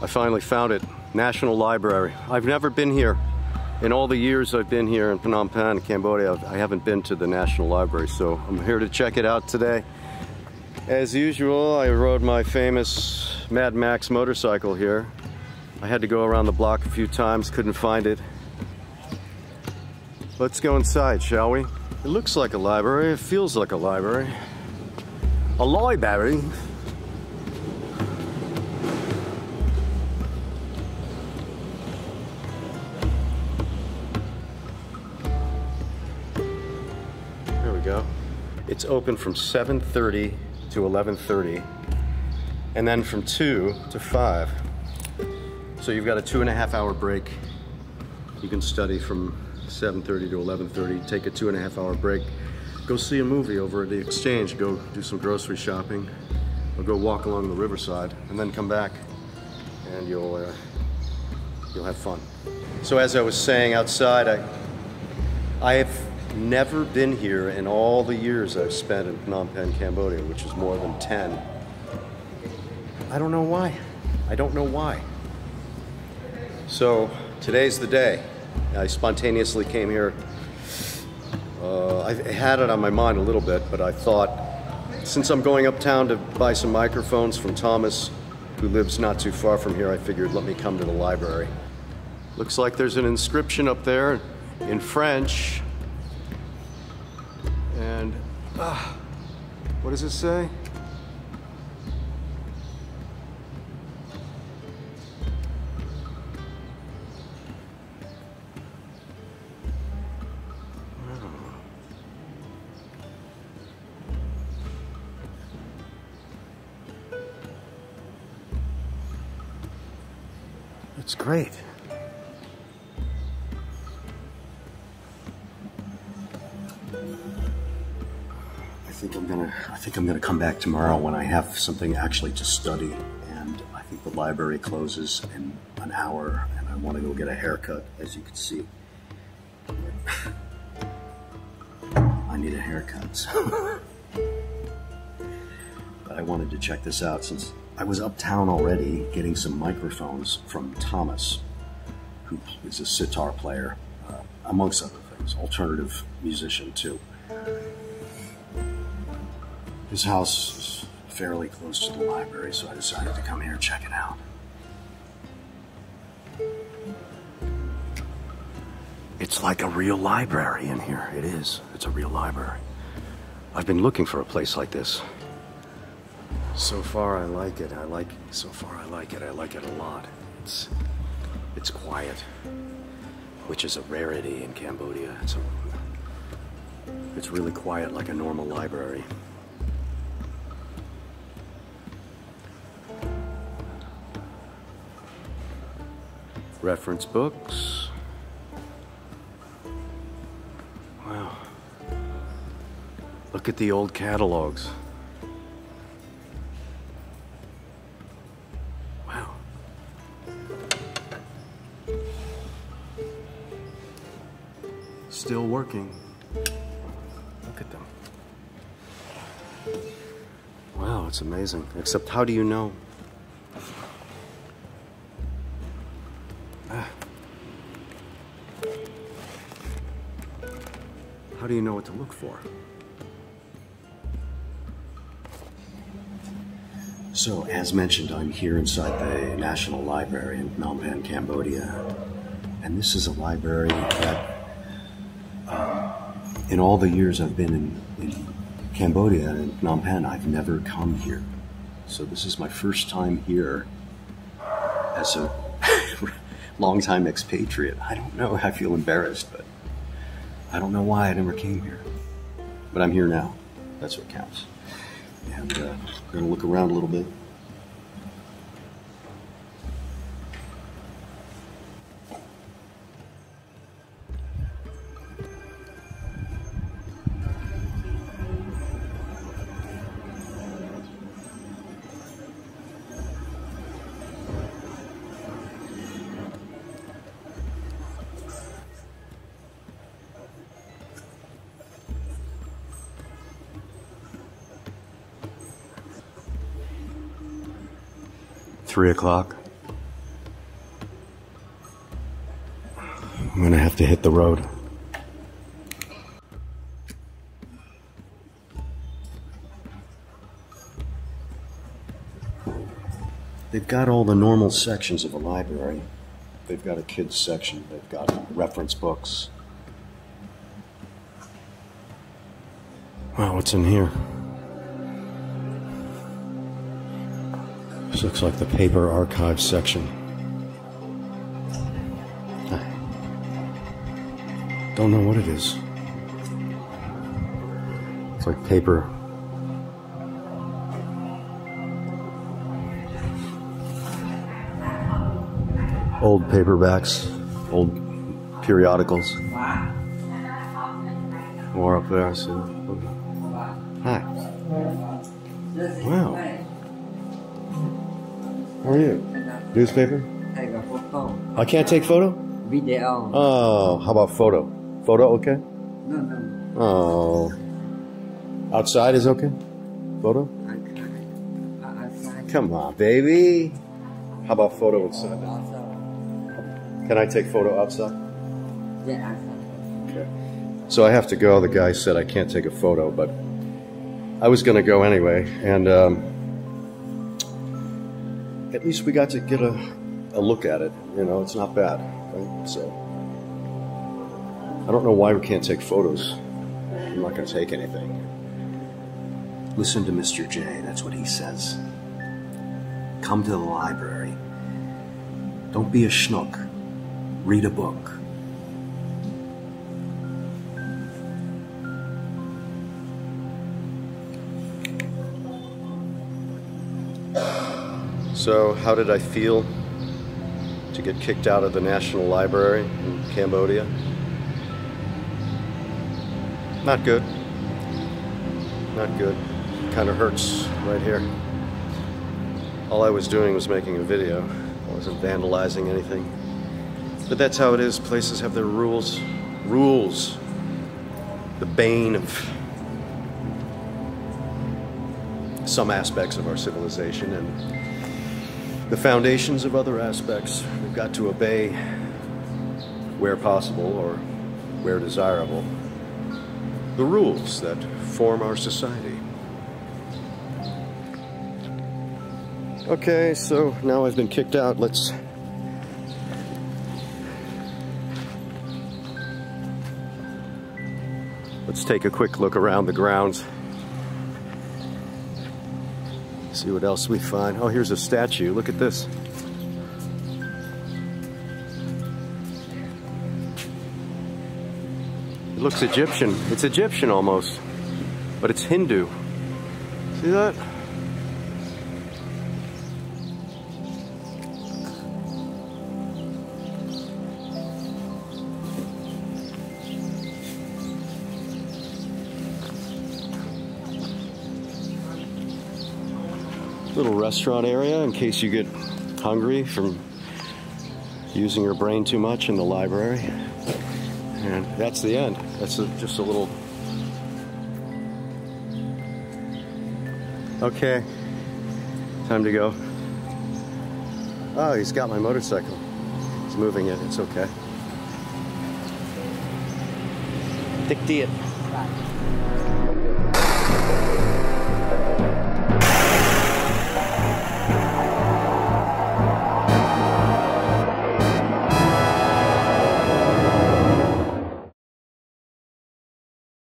I finally found it. National Library. I've never been here. In all the years I've been here in Phnom Penh, Cambodia, I haven't been to the National Library, so I'm here to check it out today. As usual, I rode my famous Mad Max motorcycle here. I had to go around the block a few times, couldn't find it. Let's go inside, shall we? It looks like a library, it feels like a library. A library? It's open from 7.30 to 11.30 and then from 2 to 5. So you've got a two and a half hour break. You can study from 7.30 to 11.30, take a two and a half hour break, go see a movie over at the exchange, go do some grocery shopping, or go walk along the riverside, and then come back and you'll, uh, you'll have fun. So as I was saying outside, I, I have never been here in all the years I've spent in Phnom Penh, Cambodia, which is more than 10. I don't know why. I don't know why. So today's the day. I spontaneously came here. Uh, I had it on my mind a little bit, but I thought since I'm going uptown to buy some microphones from Thomas, who lives not too far from here, I figured let me come to the library. Looks like there's an inscription up there in French. And, ah, what does it say? It's great. Gonna I think I'm gonna come back tomorrow when I have something actually to study and I think the library closes in an hour and I want to go get a haircut as you can see. I need a haircut. but I wanted to check this out since I was uptown already getting some microphones from Thomas, who is a sitar player, uh, amongst other things, alternative musician too. His house is fairly close to the library, so I decided to come here and check it out. It's like a real library in here. It is. It's a real library. I've been looking for a place like this. So far, I like it. I like. So far, I like it. I like it a lot. It's. It's quiet, which is a rarity in Cambodia. It's a. It's really quiet, like a normal library. Reference books. Wow. Look at the old catalogs. Wow. Still working. Look at them. Wow, it's amazing. Except, how do you know? Do you know what to look for? So, as mentioned, I'm here inside the National Library in Phnom Penh, Cambodia. And this is a library that, uh, in all the years I've been in, in Cambodia and Phnom Penh, I've never come here. So, this is my first time here as a longtime expatriate. I don't know, I feel embarrassed, but I don't know why I never came here. But I'm here now. That's what counts and uh, we're going to look around a little bit. Three o'clock. I'm gonna have to hit the road. They've got all the normal sections of a library. They've got a kids section, they've got reference books. Wow, what's in here? This looks like the paper archive section. I don't know what it is. It's like paper. Old paperbacks, old periodicals. More up there. So. Hi. Wow. How are you? Newspaper? A. I can't take photo? Video. Oh, how about photo? Photo okay? no, no. Oh. Outside is okay? Photo? Outside. Come on, baby. How about photo? Also, Can I take photo outside? yeah, outside. Okay. So I have to go. The guy said I can't take a photo, but I was going to go anyway. And um, at least we got to get a, a look at it. You know, it's not bad. Right? So I don't know why we can't take photos. I'm not going to take anything. Listen to Mr. J. That's what he says. Come to the library. Don't be a schnook. Read a book. So, how did I feel to get kicked out of the National Library in Cambodia? Not good. Not good. Kind of hurts right here. All I was doing was making a video. I wasn't vandalizing anything. But that's how it is. Places have their rules. Rules. The bane of some aspects of our civilization and the foundations of other aspects. We've got to obey where possible or where desirable the rules that form our society. Okay, so now I've been kicked out. Let's Let's take a quick look around the grounds. See what else we find. Oh, here's a statue. Look at this. It looks Egyptian. It's Egyptian almost, but it's Hindu. See that? Little restaurant area in case you get hungry from using your brain too much in the library. And that's the end. That's a, just a little. Okay, time to go. Oh, he's got my motorcycle. He's moving it. It's okay. Dick Diet.